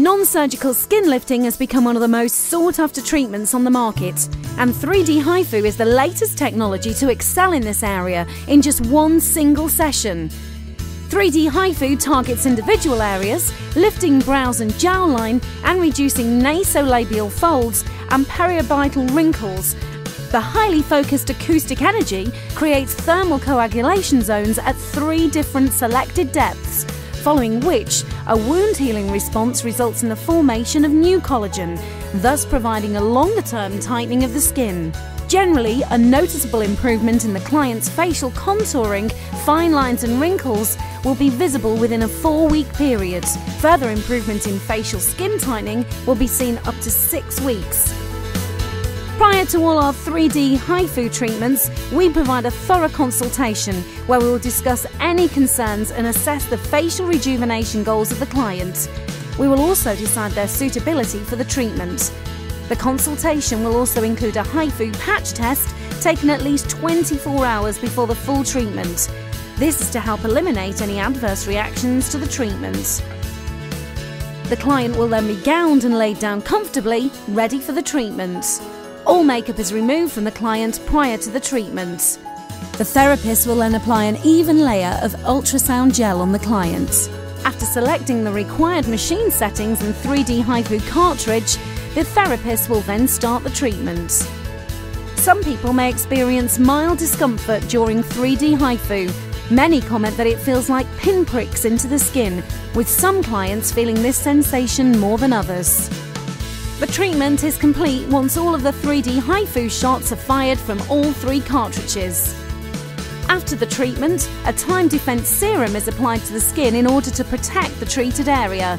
Non surgical skin lifting has become one of the most sought after treatments on the market, and 3D HIFU is the latest technology to excel in this area in just one single session. 3D HIFU targets individual areas, lifting brows and jowline and reducing nasolabial folds and periorbital wrinkles. The highly focused acoustic energy creates thermal coagulation zones at three different selected depths following which a wound healing response results in the formation of new collagen, thus providing a longer term tightening of the skin. Generally, a noticeable improvement in the client's facial contouring, fine lines, and wrinkles will be visible within a four week period. Further improvement in facial skin tightening will be seen up to six weeks. Prior to all our 3D HIFU treatments, we provide a thorough consultation where we will discuss any concerns and assess the facial rejuvenation goals of the client. We will also decide their suitability for the treatment. The consultation will also include a HIFU patch test taken at least 24 hours before the full treatment. This is to help eliminate any adverse reactions to the treatment. The client will then be gowned and laid down comfortably, ready for the treatment. All makeup is removed from the client prior to the treatment. The therapist will then apply an even layer of ultrasound gel on the client. After selecting the required machine settings and 3D HIFU cartridge, the therapist will then start the treatment. Some people may experience mild discomfort during 3D HIFU. Many comment that it feels like pinpricks into the skin, with some clients feeling this sensation more than others. The treatment is complete once all of the 3D HIFU shots are fired from all three cartridges. After the treatment, a time defense serum is applied to the skin in order to protect the treated area.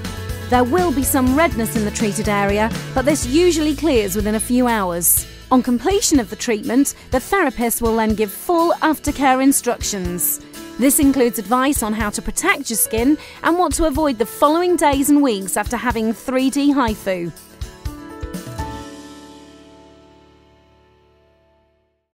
There will be some redness in the treated area, but this usually clears within a few hours. On completion of the treatment, the therapist will then give full aftercare instructions. This includes advice on how to protect your skin and what to avoid the following days and weeks after having 3D HIFU.